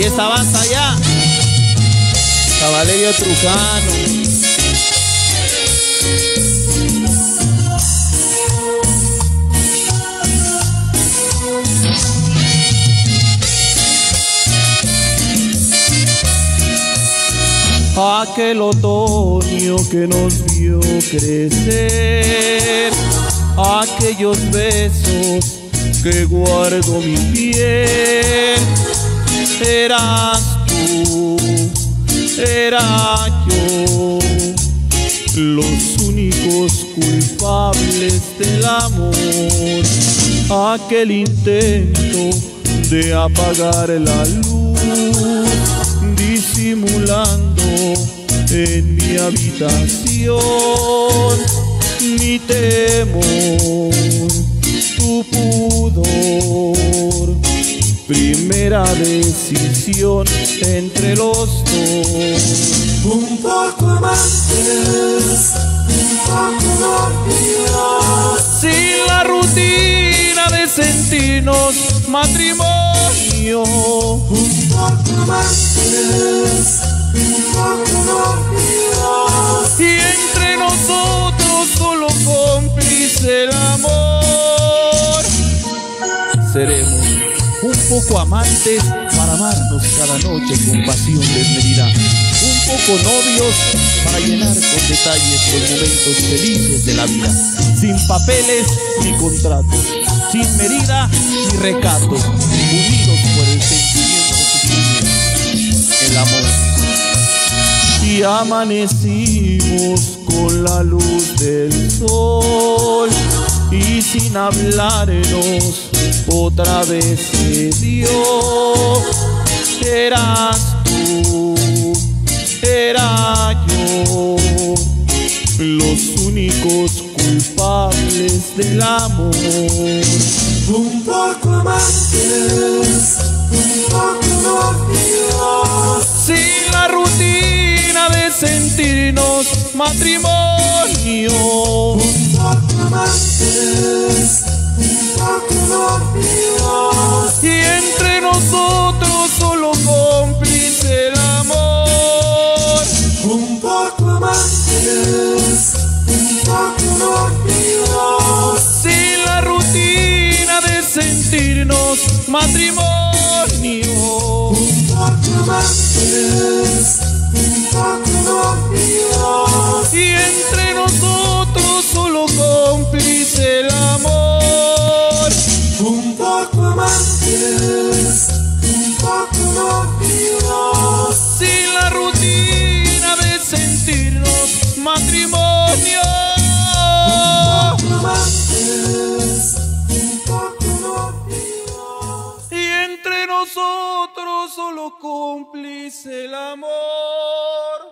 Y esta banda ya, Valerio Trujano. Aquel otoño que nos vio crecer, aquellos besos que guardo mi piel, eras tú, era yo, los únicos culpables del amor, aquel intento de apagar la luz, disimulando en mi habitación Primera decisión entre los dos. Un poco amantes, un poco novios. Sin la rutina de sentirnos matrimonio. Un poco amantes, un poco novios. Y entre nosotros solo cómplice el amor. Seremos poco amantes para amarnos cada noche con pasión desmedida. Un poco novios para llenar con detalles los momentos felices de la vida. Sin papeles ni contratos, sin medida ni recato, Y amanecimos con la luz del sol y sin hablarnos otra vez se dio. Eras tú, era yo, los únicos culpables del amor. Un poco amantes, un poco novios. Sin la rutina de sentirnos matrimonio. Amantes. Y entre nosotros solo cómplice el amor. Un poco amantes, un poco. Sin la rutina de sentirnos matrimonio. Un poco amantes, nosotros solo cómplice el amor.